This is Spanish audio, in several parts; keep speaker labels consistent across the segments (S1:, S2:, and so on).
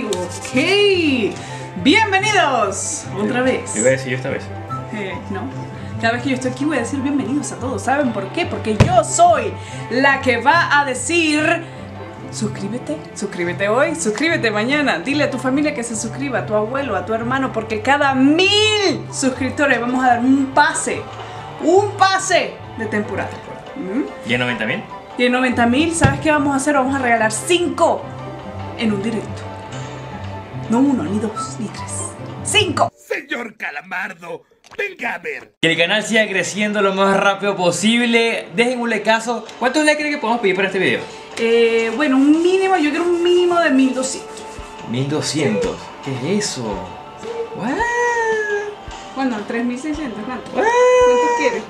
S1: ok. Bienvenidos otra vez.
S2: Iba a decir yo esta vez.
S1: Eh, no. Cada vez que yo estoy aquí voy a decir bienvenidos a todos. ¿Saben por qué? Porque yo soy la que va a decir. Suscríbete, suscríbete hoy, suscríbete mañana. Dile a tu familia que se suscriba, a tu abuelo, a tu hermano, porque cada mil suscriptores vamos a dar un pase, un pase de temporada. ¿Mm?
S2: ¿Y en 90 mil?
S1: Y en 90 mil, ¿sabes qué vamos a hacer? Vamos a regalar 5 en un directo. No uno, ni dos, ni tres. ¡Cinco!
S3: Señor Calamardo, venga a ver.
S2: Que el canal siga creciendo lo más rápido posible. Dejen un like caso. ¿Cuántos likes creen que podemos pedir para este video?
S1: Eh, bueno, un mínimo, yo quiero un mínimo de 1200.
S2: 1200. ¿Qué es eso? What?
S1: Bueno, 3600, ¿cuánto?
S2: What?
S1: ¿Cuánto quieres?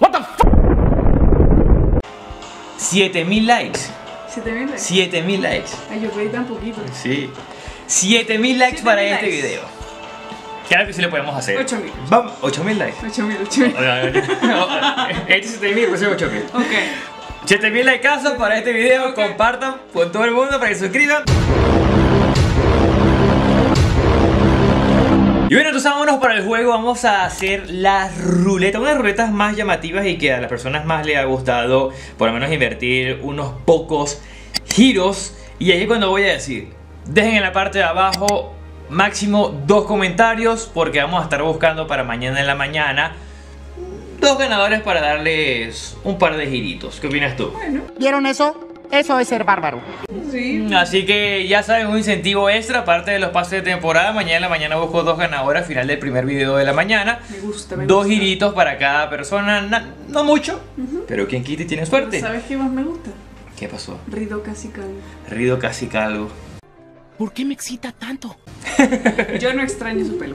S3: What the f
S2: 7000 likes.
S1: 7000 likes.
S2: 7000 likes.
S1: Ay, yo pedí tan poquito.
S2: Sí. 7000 likes
S1: 7000
S2: para este
S1: likes.
S2: video. Claro que sí lo podemos hacer.
S1: 8000.
S2: Vamos, 8000 likes.
S1: 8000, 8000.
S2: Este 7000, pues 8000.
S1: Ok.
S2: 7000 likeazos para este video. Compartan con todo el mundo para que se suscriban. Y bueno, entonces vámonos para el juego. Vamos a hacer la ruleta. Unas ruletas más llamativas y que a las personas más les ha gustado, por lo menos invertir unos pocos giros. Y ahí es cuando voy a decir: dejen en la parte de abajo máximo dos comentarios, porque vamos a estar buscando para mañana en la mañana dos ganadores para darles un par de giritos. ¿Qué opinas tú?
S1: Bueno,
S4: ¿Vieron eso? Eso es ser bárbaro.
S1: sí.
S2: Así que ya saben, un incentivo extra, aparte de los pases de temporada. Mañana en la mañana busco dos ganadores al final del primer video de la mañana.
S1: Me gusta, me
S2: Dos
S1: gusta.
S2: giritos para cada persona, na- no mucho, pero quien quite tiene suerte.
S1: ¿Sabes qué más me gusta?
S2: ¿Qué pasó?
S1: Rido casi calvo.
S2: Rido casi calvo.
S4: ¿Por qué me excita tanto?
S1: Yo no extraño su pelo.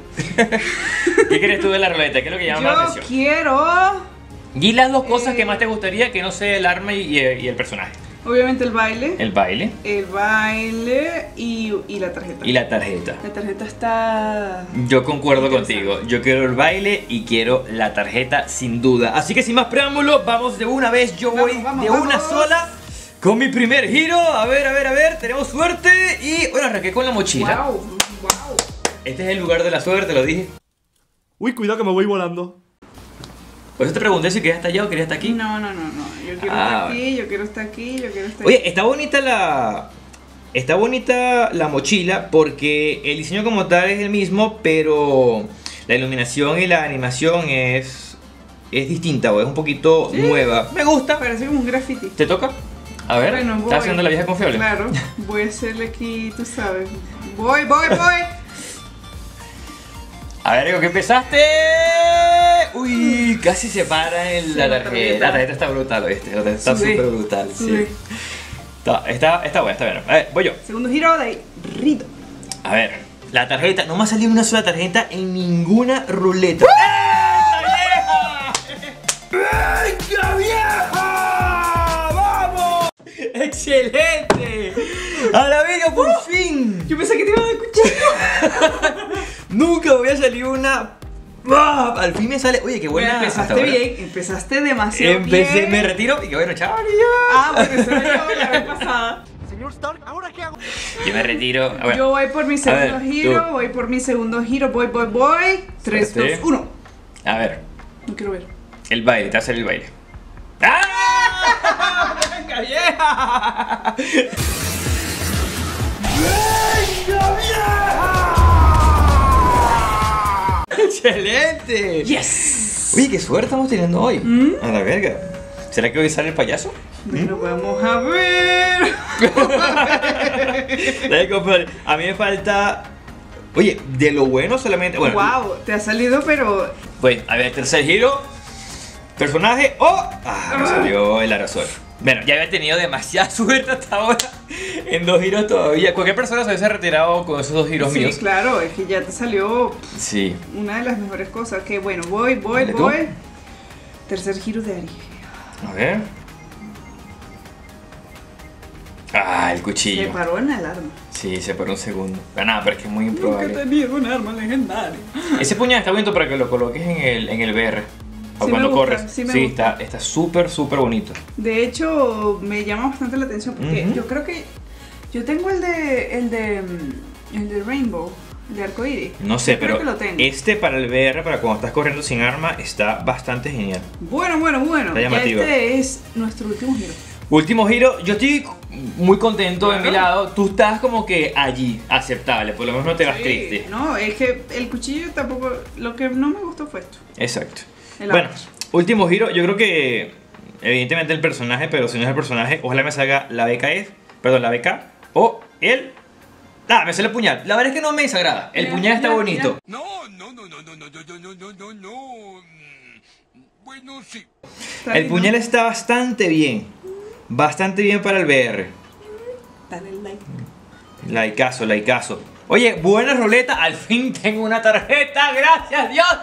S2: ¿Qué crees tú de la ruleta? ¿Qué es lo que llama la
S1: Yo
S2: atención?
S1: quiero.
S2: Y las dos cosas
S1: Eh.
S2: que más te gustaría que no sea el arma y el personaje.
S1: Obviamente el baile.
S2: El baile
S1: El baile y, y la tarjeta.
S2: y la tarjeta.
S1: La tarjeta está.
S2: Yo concuerdo contigo. Yo quiero el baile y quiero la tarjeta sin duda. Así que sin más preámbulos, vamos de una vez. Yo
S1: Vamos,
S2: voy
S1: vamos,
S2: de
S1: vamos.
S2: una sola con mi primer giro. A ver, a ver, a ver. Tenemos suerte. Y bueno, arranqué con la mochila.
S1: ¡Wow! ¡Wow!
S2: Este es el lugar de la suerte, lo dije.
S5: Uy, cuidado que me voy volando.
S2: Por eso te pregunté si querías estar allá o querías estar aquí.
S1: No, no, no, no. Yo quiero
S2: Ah,
S1: estar aquí, yo quiero estar aquí, yo quiero estar
S2: Oye, está bonita la. Está bonita la mochila porque el diseño como tal es el mismo, pero la iluminación y la animación es. es distinta o es un poquito nueva. Me gusta.
S1: Parece como un graffiti.
S2: ¿Te toca? A ver,
S1: Bueno, voy.
S2: ¿estás haciendo la vieja confiable?
S1: Claro, voy a hacerle aquí, tú sabes. Voy, voy, voy.
S2: A ver, ¿qué empezaste? Uy, casi se para en
S1: Sí,
S2: la tarjeta. La tarjeta está brutal, ¿viste? La tarjeta está súper brutal,
S1: sube.
S2: sí. Está, está, está buena, está buena. A ver, voy yo.
S1: Segundo giro de Rido.
S2: A ver, la tarjeta. No me ha salido una sola tarjeta en ninguna ruleta.
S3: ¡Venga, vieja! ¡Vamos!
S2: ¡Excelente! ¡A la verga, por fin!
S1: Yo pensé que te iba a escuchar.
S2: Nunca me había salido una. ¡Ah! Al fin me sale. Oye, qué buena.
S1: Bueno, empezaste
S2: ahora.
S1: bien, empezaste demasiado
S2: Empecé,
S1: bien.
S2: me retiro y que bueno, chao, niño.
S1: Ah, eso era yo la vez pasada.
S4: Señor Stark, ¿ahora qué hago?
S2: Yo me retiro. A ver.
S1: Yo voy por mi segundo
S2: ver,
S1: giro,
S2: tú.
S1: voy por mi segundo giro, voy, voy, voy. 3,
S2: Suerte.
S1: 2, 1.
S2: A ver,
S1: No quiero ver.
S2: el baile, te va a hacer el baile. ¡Ah! ¡Venga, vieja! ¡Excelente!
S1: ¡Yes!
S2: Uy, qué suerte estamos teniendo hoy.
S1: ¿Mm?
S2: A la verga. ¿Será que hoy sale el payaso?
S1: Bueno, vamos a ver.
S2: A mí me falta. Oye, de lo bueno solamente. Bueno,
S1: wow, te ha salido, pero.
S2: pues, a ver, tercer giro. Personaje. ¡Oh! Ah, me salió el aerosol. Bueno, ya había tenido demasiada suerte hasta ahora. En dos giros todavía. Cualquier persona se hubiese retirado con esos dos giros
S1: sí,
S2: míos.
S1: claro, es que ya te salió
S2: Sí.
S1: una de las mejores cosas. Que bueno, voy, voy,
S2: Dale tú.
S1: voy. Tercer giro de Ari.
S2: A ver. Ah, el
S1: Se
S2: cuchillo.
S1: paró en la alarma.
S2: Sí, se paró un segundo. Pero nada, pero es que es muy
S1: Nunca he
S2: improbable.
S1: tenido un arma legendaria.
S2: Ese puñal está bonito para que lo coloques en el, en el VR. O
S1: Sí me
S2: cuando
S1: gusta,
S2: corres.
S1: sí me
S2: sí,
S1: gusta.
S2: está está súper, súper bonito.
S1: De hecho, me llama bastante la atención porque
S2: Ujú.
S1: yo creo que Yo tengo el de. el de. mm, el de Rainbow, el de arcoíris.
S2: No sé,
S1: Creo
S2: pero
S1: que lo tengo.
S2: este para el VR, para cuando estás corriendo sin arma, está bastante genial.
S1: Bueno, bueno, bueno.
S2: Está llamativo.
S1: este es nuestro último giro.
S2: Último giro, yo estoy muy contento de mi lado. Tú estás como que allí, aceptable, por lo menos no te vas
S1: Sí,
S2: triste.
S1: No, es que el cuchillo tampoco. Lo que no me gustó fue esto.
S2: Exacto.
S1: El
S2: bueno, último giro, yo creo que evidentemente el personaje, pero si no es el personaje, ojalá me salga la BKF, perdón, la BK o el... Ah, me sale el puñal. La verdad es que no me desagrada. El puñal está bonito.
S3: No, no, no, no, no, no, no, no, no, no, no. Mm, Bueno, sí.
S2: El puñal está bastante bien. Bastante bien para el VR.
S1: Dale like.
S2: Laicazo, laicazo. Oye, buena roleta, al fin tengo una tarjeta, gracias Dios.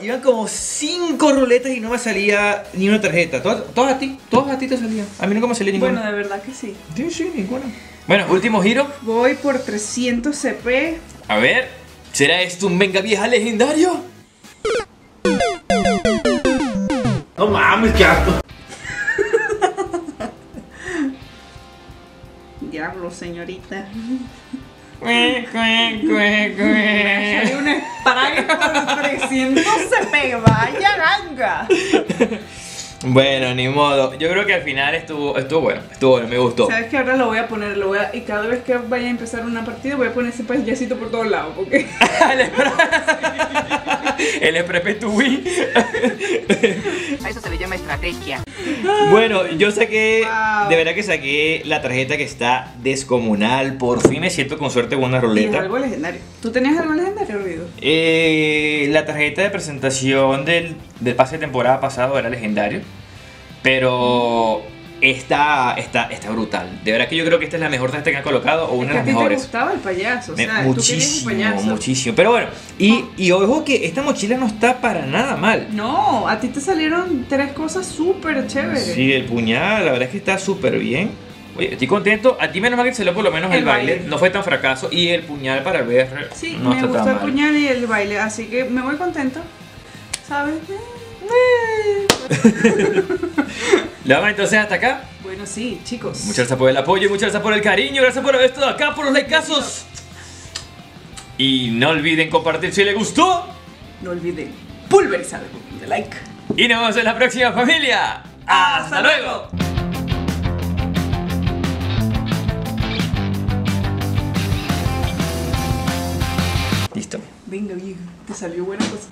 S2: Iban como cinco ruletas y no me salía ni una tarjeta. Todas, todas a ti, todas a ti te salían. A mí nunca me salía ninguna.
S1: Bueno, de verdad que sí.
S2: Sí, sí, ninguna. Bueno, último giro.
S1: Voy por 300 CP.
S2: A ver, ¿será esto un venga vieja legendario?
S5: No mames, qué asco.
S1: Diablo, señorita.
S2: Cue, cue, cue, cue.
S1: Hay un por 300 CP. Vaya ganga.
S2: Bueno, ni modo. Yo creo que al final estuvo, estuvo bueno. Estuvo bueno, me gustó.
S1: Sabes que ahora lo voy a poner, lo voy a, y cada vez que vaya a empezar una partida voy a poner ese payasito por todos lados, porque
S2: el spray to win.
S4: A eso se le llama estrategia.
S2: Bueno, yo saqué,
S1: Wow.
S2: de verdad que saqué la tarjeta que está descomunal. Por fin me siento con suerte con una ruleta.
S1: algo legendario. ¿Tú tenías algo legendario, Ruido?
S2: Eh, la tarjeta de presentación del, del pase de temporada pasado era legendario. Pero esta está, está brutal. De verdad que yo creo que esta es la mejor tarjeta que han colocado o
S1: Es
S2: una
S1: que
S2: de las mejores.
S1: gustaba el payaso, o
S2: Me-
S1: sea, tú querías un
S2: muchísimo,
S1: payaso.
S2: muchísimo. Pero bueno, y, y ojo que esta mochila no está para nada mal.
S1: No, a ti te salieron tres cosas súper chéveres.
S2: Sí, el puñal, la verdad es que está súper bien. Oye, estoy contento. A ti menos mal que salió por lo menos el,
S1: El
S2: baile.
S1: baile.
S2: No fue tan fracaso. Y el puñal para el VR
S1: Sí,
S2: no
S1: me
S2: está
S1: gustó
S2: tan
S1: el
S2: mal.
S1: puñal y el baile, así que me voy contento. ¿Sabes?
S2: Le vamos entonces hasta acá.
S1: Bueno, sí, chicos.
S2: Muchas gracias por el apoyo, muchas gracias por el cariño, gracias por haber estado acá, por los likeazos. Y no olviden compartir si les gustó.
S1: No olviden pulverizar el botón de like.
S2: Y nos vemos en la próxima familia. ¡Hasta,
S1: ¡Hasta
S2: luego! Listo.
S1: Venga, viejo, te salió buena cosa.